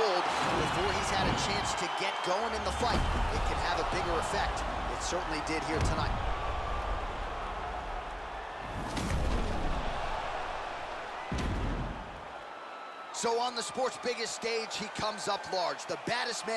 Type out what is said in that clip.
before he's had a chance to get going in the fight, it can have a bigger effect. It certainly did here tonight. So on the sport's biggest stage, he comes up large. The baddest man